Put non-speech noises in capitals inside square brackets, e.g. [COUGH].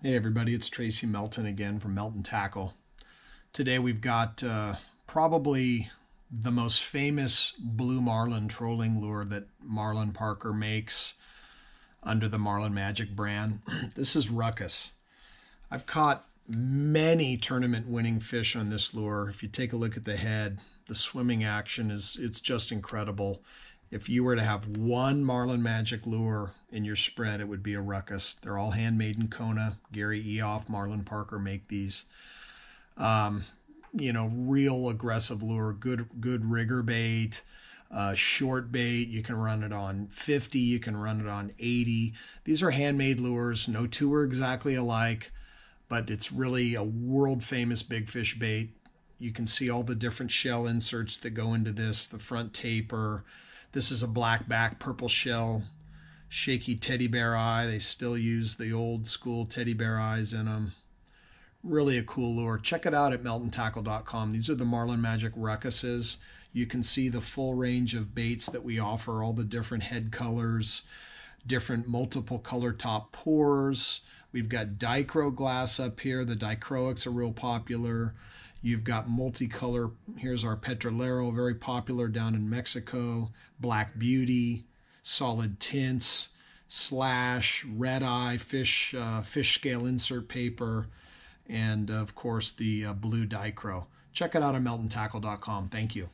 Hey everybody, it's Tracy Melton again from Melton Tackle. Today we've got uh, probably the most famous blue marlin trolling lure that Marlin Parker makes under the Marlin Magic brand. [CLEARS THROAT] this is Ruckus. I've caught many tournament winning fish on this lure. If you take a look at the head, the swimming action is it's just incredible. If you were to have one Marlin Magic lure in your spread, it would be a ruckus. They're all handmade in Kona. Gary Eoff, Marlin Parker make these. Um, you know, real aggressive lure, good good rigger bait, uh, short bait. You can run it on 50, you can run it on 80. These are handmade lures. No two are exactly alike, but it's really a world famous big fish bait. You can see all the different shell inserts that go into this, the front taper. This is a black back, purple shell shaky teddy bear eye. They still use the old school teddy bear eyes in them. Really a cool lure. Check it out at meltontackle.com. These are the Marlin Magic Ruckuses. You can see the full range of baits that we offer, all the different head colors, different multiple color top pours. We've got dichro glass up here. The dichroics are real popular. You've got multicolor. Here's our Petrolero, very popular down in Mexico. Black Beauty, solid tints, slash, red eye, fish, uh, fish scale insert paper, and of course the uh, blue dichro. Check it out at meltontackle.com. Thank you.